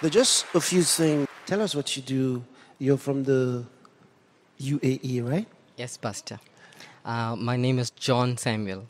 There's just a few things. Tell us what you do. You're from the UAE, right? Yes, Pastor. Uh, my name is John Samuel.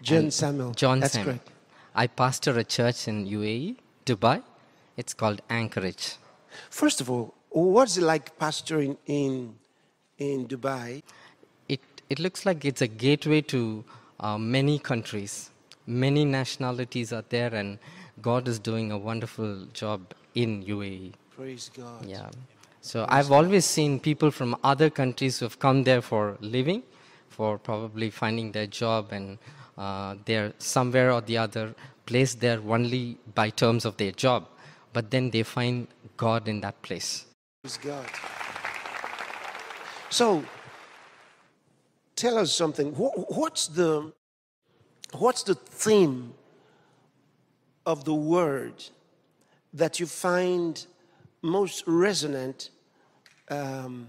John Samuel. John That's Samuel. correct. I pastor a church in UAE, Dubai. It's called Anchorage. First of all, what's it like pastoring in in Dubai? It, it looks like it's a gateway to uh, many countries. Many nationalities are there, and God is doing a wonderful job in UAE. Praise God. Yeah. So I've always seen people from other countries who have come there for living, for probably finding their job, and uh, they're somewhere or the other placed there only by terms of their job. But then they find God in that place. Praise God. So, tell us something. Wh- What's the what's the theme of the word that you find most resonant um,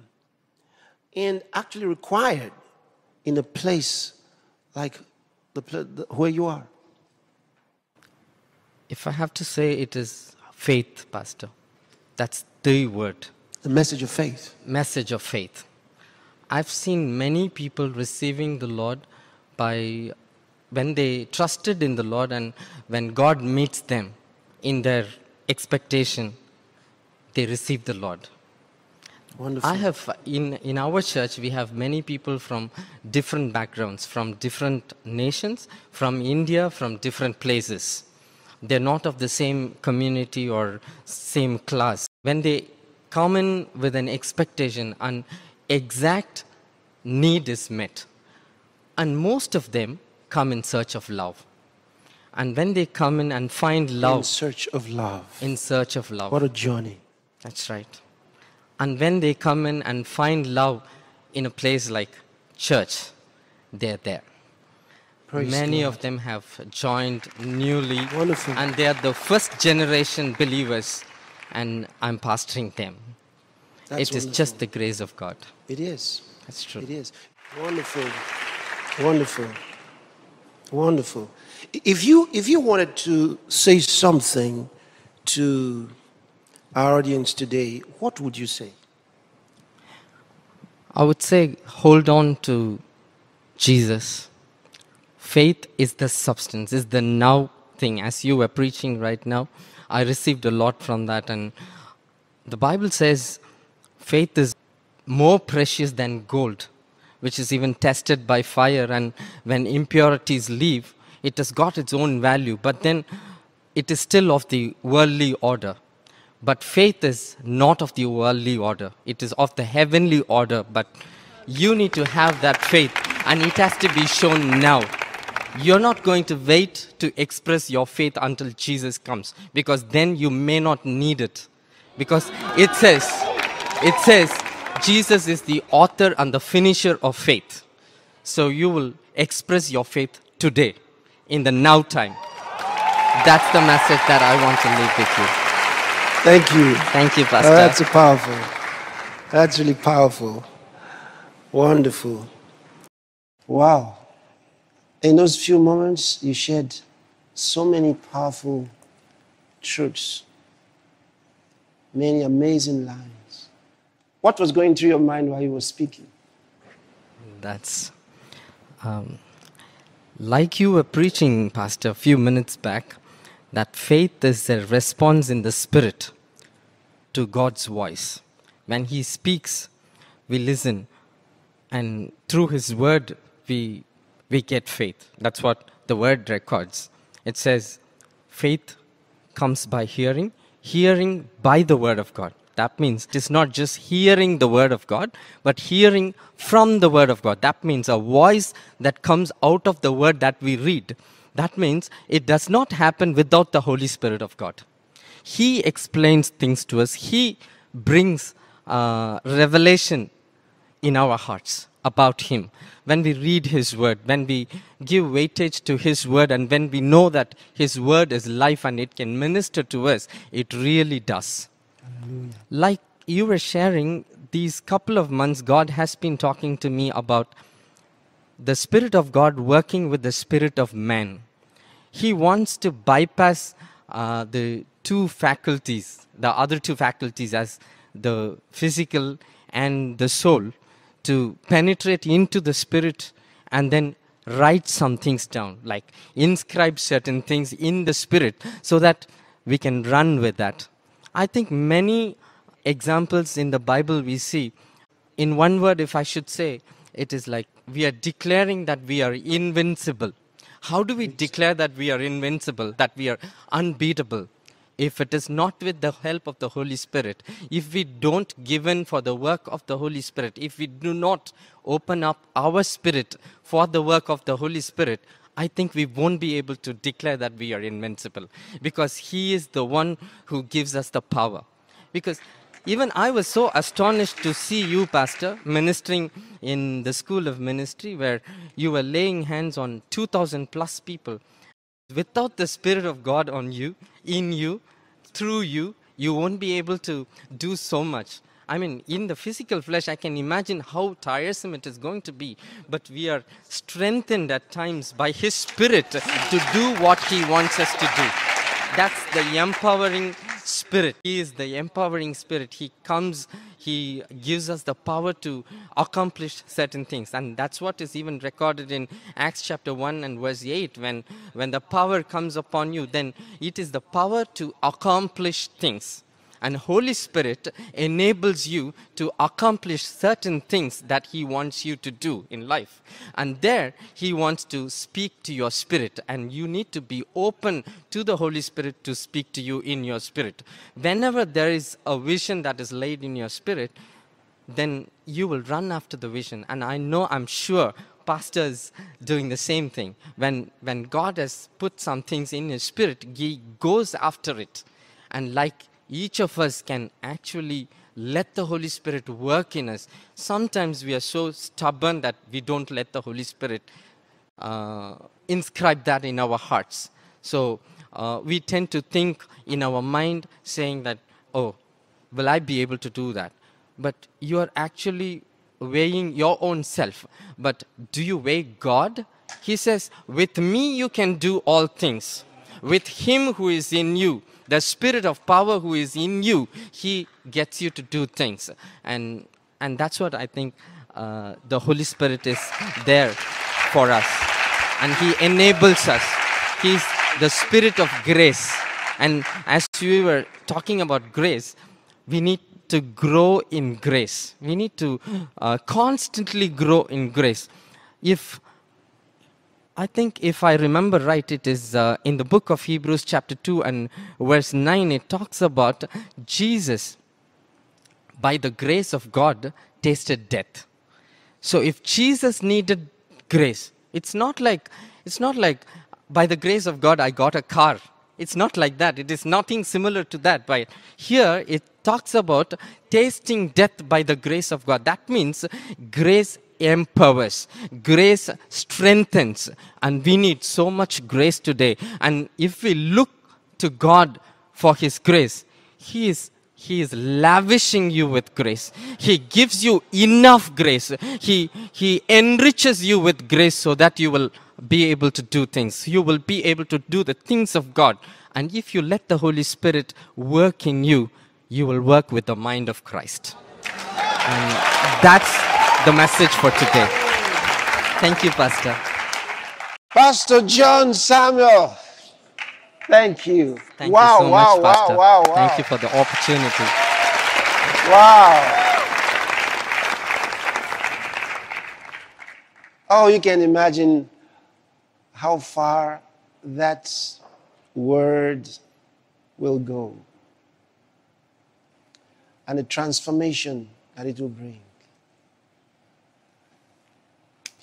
and actually required in a place like the, the where you are? If I have to say, it is faith, Pastor. That's the word. The message of faith. message of faith. I've seen many people receiving the Lord by when they trusted in the Lord and when God meets them in their expectation, they receive the Lord. Wonderful. I have in in our church we have many people from different backgrounds, from different nations, from India, from different places. They're not of the same community or same class. When they come in with an expectation, an exact need is met. And most of them come in search of love. And when they come in and find love, in search of love. in search of love, What a journey. that's right. And when they come in and find love in a place like church, they're there. Praise Many God. of them have joined newly. Wonderful. And they are the first generation believers, and I'm pastoring them. That's it is wonderful. just the grace of God. It is. That's true. It is. Wonderful. Wonderful. Wonderful. If you if you wanted to say something to our audience today, what would you say? I would say hold on to Jesus. Faith is the substance, is the now thing. As you were preaching right now, I received a lot from that. And the Bible says faith is more precious than gold, which is even tested by fire. And when impurities leave, it has got its own value. But then it is still of the worldly order. But faith is not of the worldly order, it is of the heavenly order. But you need to have that faith, and it has to be shown now. You're not going to wait to express your faith until Jesus comes, because then you may not need it. Because it says, it says, Jesus is the author and the finisher of faith. So you will express your faith today, in the now time. That's the message that I want to leave with you. Thank you. Thank you, Oh, Pastor. that's a powerful. That's really powerful. Wonderful. Wow. In those few moments, you shared so many powerful truths, many amazing lines. What was going through your mind while you were speaking? That's um, like you were preaching, Pastor, a few minutes back, that faith is a response in the spirit to God's voice. When He speaks, we listen, and through His word, we, we get faith. That's what the word records. It says, faith comes by hearing, hearing by the word of God. That means it is not just hearing the word of God, but hearing from the word of God. That means a voice that comes out of the word that we read. That means it does not happen without the Holy Spirit of God. He explains things to us, He brings uh, revelation in our hearts about Him. When we read His Word, when we give weightage to His Word, and when we know that His Word is life and it can minister to us, it really does. Like you were sharing, these couple of months, God has been talking to me about the Spirit of God working with the Spirit of man. He wants to bypass uh, the two faculties, the other two faculties, as the physical and the soul, to penetrate into the spirit and then write some things down, like inscribe certain things in the spirit so that we can run with that. I think many examples in the Bible we see, in one word, if I should say, it is like we are declaring that we are invincible. How do we declare that we are invincible, that we are unbeatable? If it is not with the help of the Holy Spirit, if we don't give in for the work of the Holy Spirit, if we do not open up our spirit for the work of the Holy Spirit, I think we won't be able to declare that we are invincible because He is the one who gives us the power. Because even I was so astonished to see you, Pastor, ministering in the school of ministry where you were laying hands on 2,000 plus people. Without the Spirit of God on you, in you, through you, you won't be able to do so much. I mean, in the physical flesh, I can imagine how tiresome it is going to be. But we are strengthened at times by His Spirit to do what He wants us to do. That's the empowering spirit. He is the empowering spirit. He comes, he gives us the power to accomplish certain things. And that's what is even recorded in Acts chapter 1 and verse 8. When, when the power comes upon you, then it is the power to accomplish things and holy spirit enables you to accomplish certain things that he wants you to do in life. And there he wants to speak to your spirit. And you need to be open to the holy spirit to speak to you in your spirit. Whenever there is a vision that is laid in your spirit then you will run after the vision. And i know i'm sure pastors doing the same thing. When when god has put some things in his spirit he goes after it. And like each of us can actually let the Holy Spirit work in us. Sometimes we are so stubborn that we don't let the Holy Spirit uh, inscribe that in our hearts. So uh, we tend to think in our mind, saying that, oh, will I be able to do that? But you are actually weighing your own self. But do you weigh God? He says, with me you can do all things. With him who is in you, the spirit of power who is in you, he gets you to do things. And, and that's what I think uh, the Holy Spirit is there for us. And he enables us. He's the spirit of grace. And as we were talking about grace, we need to grow in grace. We need to uh, constantly grow in grace. If I think if I remember right, it is uh, in the book of Hebrews, chapter 2 and verse 9, it talks about Jesus, by the grace of God, tasted death. So if Jesus needed grace, it's not like, it's not like by the grace of God I got a car. It's not like that. It is nothing similar to that. But here it talks about tasting death by the grace of God. That means grace empowers, grace strengthens, and we need so much grace today. And if we look to God for His grace, He is he is lavishing you with grace. He gives you enough grace. He, he enriches you with grace so that you will be able to do things. You will be able to do the things of God. And if you let the Holy Spirit work in you, you will work with the mind of Christ. And that's the message for today. Thank you, Pastor. Pastor John Samuel. Thank you. Thank wow, you so wow, much, Pastor. wow, wow, wow. Thank you for the opportunity. Wow. Oh, you can imagine how far that word will go and the transformation that it will bring.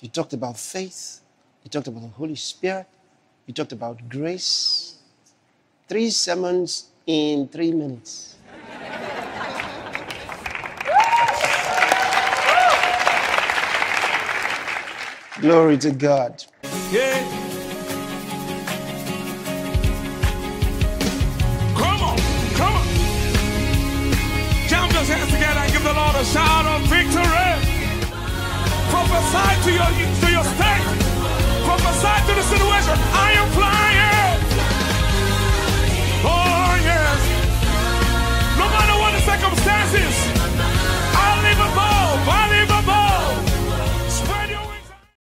You talked about faith, you talked about the Holy Spirit, you talked about grace. Three sermons in three minutes. Glory to God. Yeah. To your to your